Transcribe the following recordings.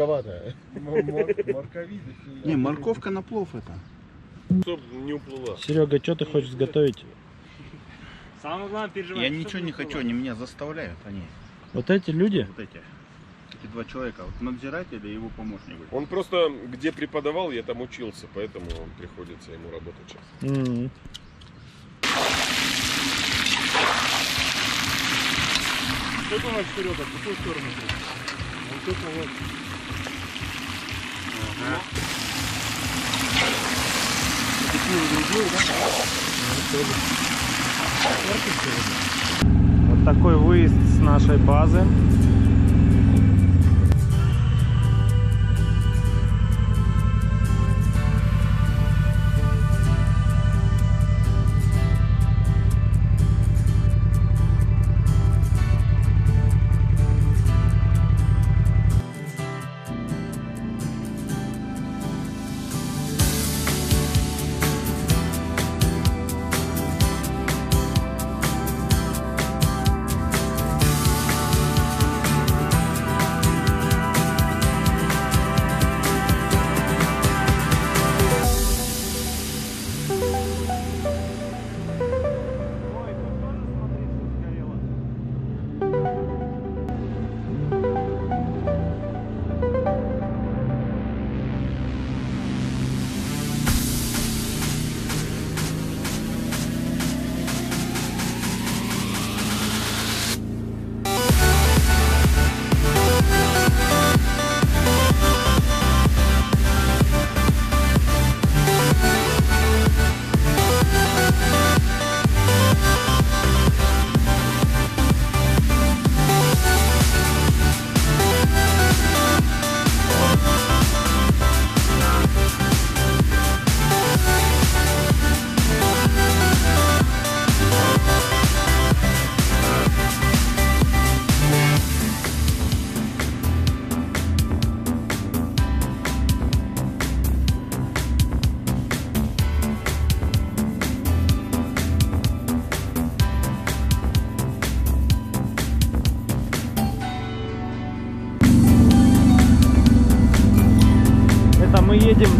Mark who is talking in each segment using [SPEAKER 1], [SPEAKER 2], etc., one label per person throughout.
[SPEAKER 1] Марковатая.
[SPEAKER 2] Не, морковка на плов это.
[SPEAKER 1] Чтоб не уплыла.
[SPEAKER 3] Серега, что ты хочешь сготовить?
[SPEAKER 4] Самое главное переживать.
[SPEAKER 2] Я ничего не хочу, они меня заставляют, они,
[SPEAKER 3] Вот эти люди?
[SPEAKER 2] вот эти. Эти два человека, вот надзиратель и его помощник.
[SPEAKER 1] Он просто где преподавал, я там учился, поэтому приходится ему работать сейчас.
[SPEAKER 3] М.
[SPEAKER 4] Что думаешь, Серега, в какую сторону? Вот это вот.
[SPEAKER 3] Вот такой выезд с нашей базы.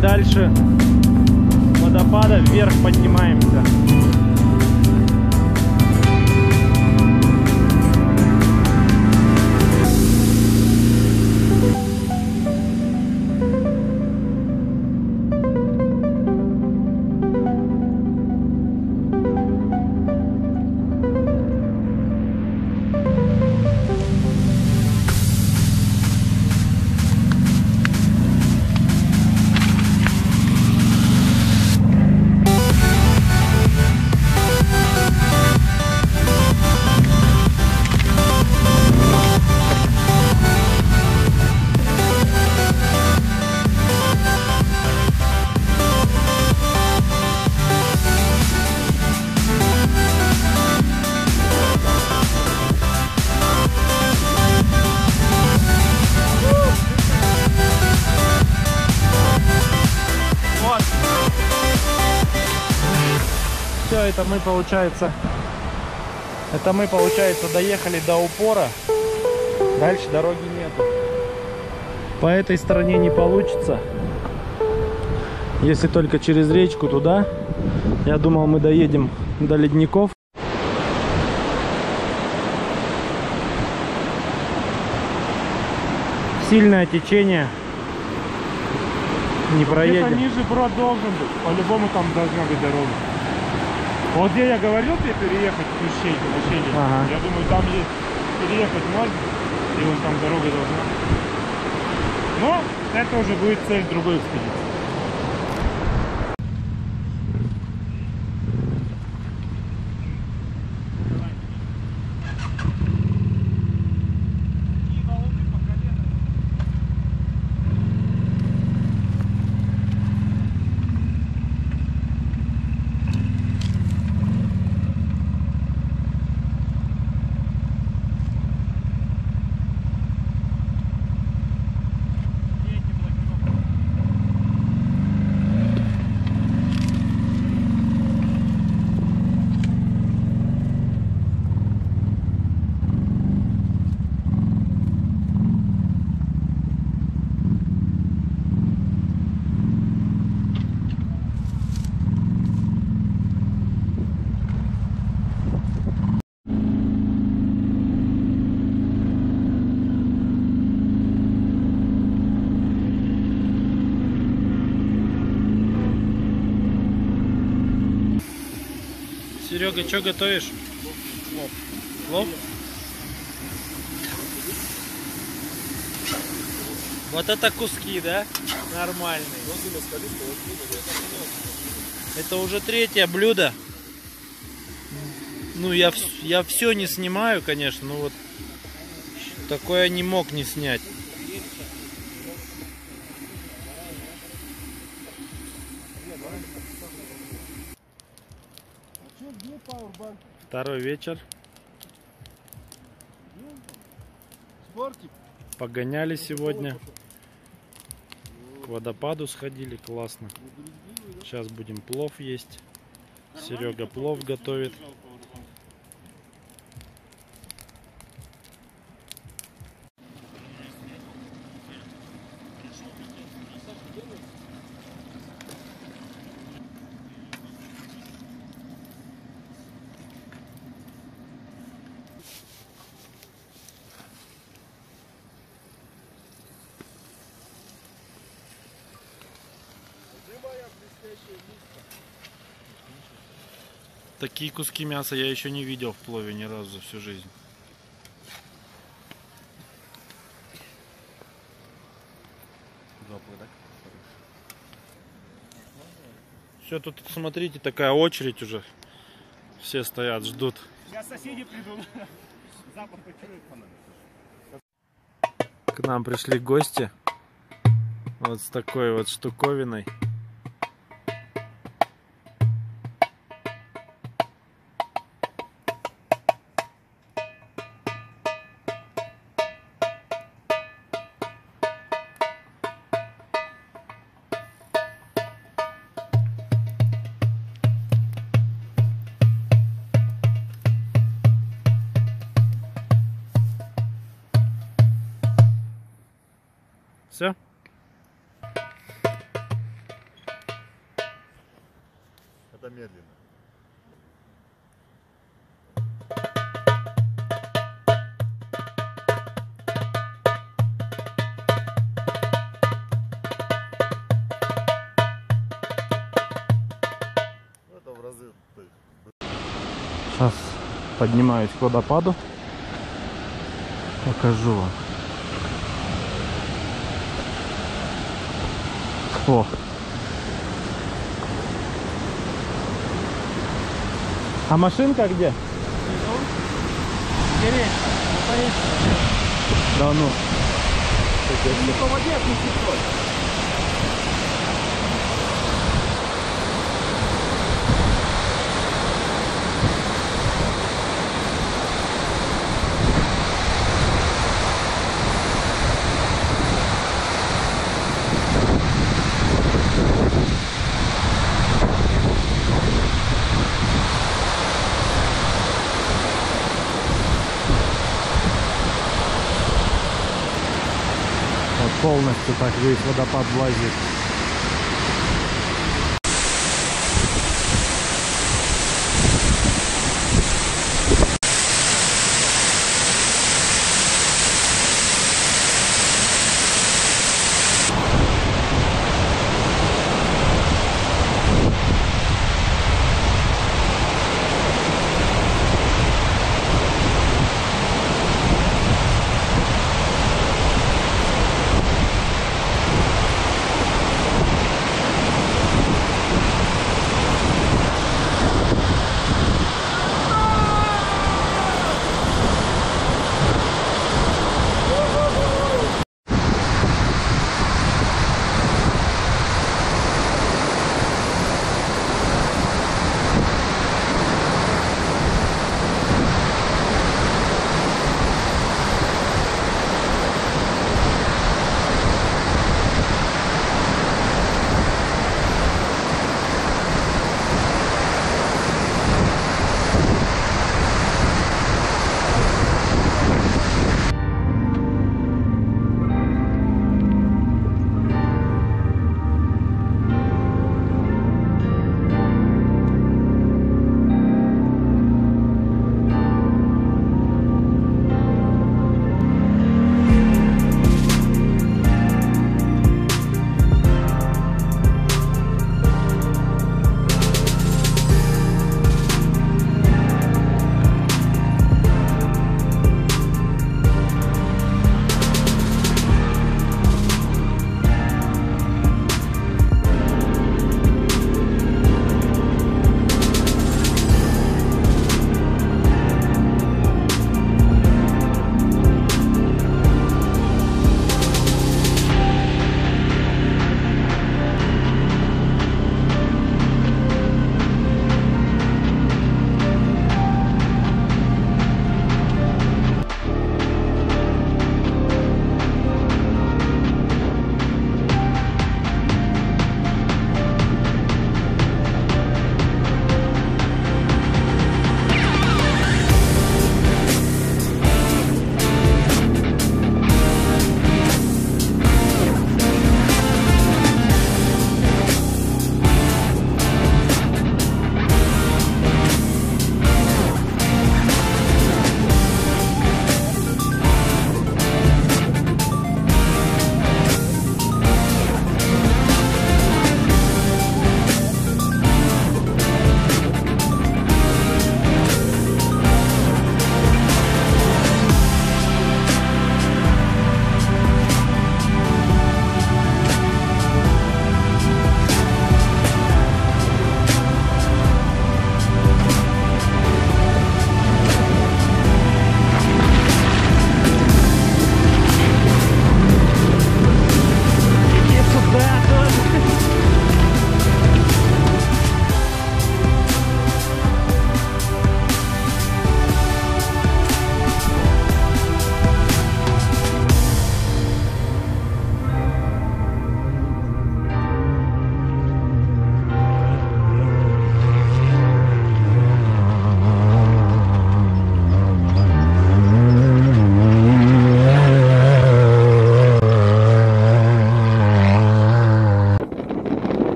[SPEAKER 3] Дальше водопада, вверх поднимаемся. Это мы, получается, это мы, получается, доехали до упора. Дальше дороги нету. По этой стороне не получится. Если только через речку туда. Я думал, мы доедем до ледников. Сильное течение. Не
[SPEAKER 4] Где-то
[SPEAKER 3] проедем.
[SPEAKER 4] ниже брод должен быть. По-любому там должна быть дорога. Вот где я говорил тебе переехать в Ищейку, в
[SPEAKER 3] Ага.
[SPEAKER 4] я думаю, там есть переехать можно, и вот там дорога должна. Но это уже будет цель другой экспедиции.
[SPEAKER 3] Серега, что готовишь? Плов. Плов? Вот это куски, да? Нормальные. Это уже третье блюдо. Ну, я, я все не снимаю, конечно, но вот такое не мог не снять. Второй вечер. Погоняли сегодня. К водопаду сходили, классно. Сейчас будем плов есть. Серега плов готовит. Такие куски мяса я еще не видел в плове ни разу за всю жизнь. Все, тут смотрите, такая очередь уже. Все стоят, ждут.
[SPEAKER 4] Сейчас соседи придут. Запах почуют по нам.
[SPEAKER 3] К нам пришли гости. Вот с такой вот штуковиной.
[SPEAKER 2] Медленно. Ну,
[SPEAKER 3] Сейчас поднимаюсь к водопаду. Покажу вам. О! А машинка где? Да ну.
[SPEAKER 4] По воде отнеси
[SPEAKER 3] Вот полностью так весь водопад влазит.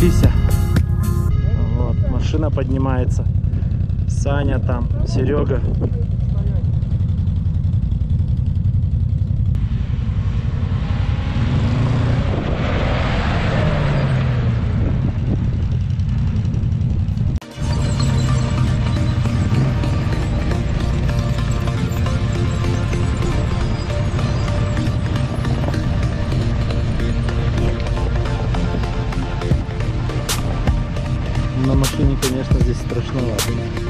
[SPEAKER 3] Поднялись. Вот, машина поднимается. Саня там, Серега. На машине, конечно, здесь страшновато.